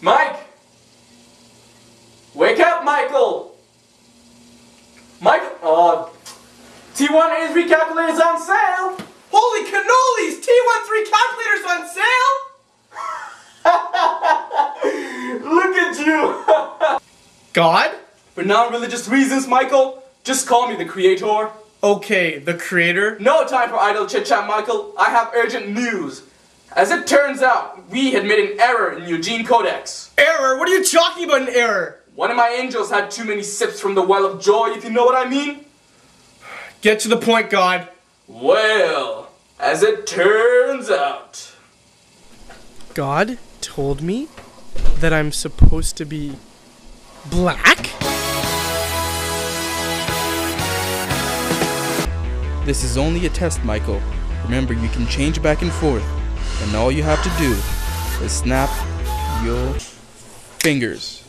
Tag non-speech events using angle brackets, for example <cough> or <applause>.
Mike! Wake up, Michael! Mike, oh, T1 A3 calculator's on sale! Holy cannolis! T13 calculator's on sale! <laughs> Look at you! <laughs> God? For non-religious reasons, Michael, just call me the creator. Okay, the creator? No time for idle chit-chat, Michael. I have urgent news. As it turns out, we had made an error in Eugene Codex. Error? What are you talking about an error? One of my angels had too many sips from the well of joy, if you know what I mean. Get to the point, God. Well, as it turns out. God told me that I'm supposed to be black? This is only a test, Michael. Remember, you can change back and forth, and all you have to do is snap your fingers.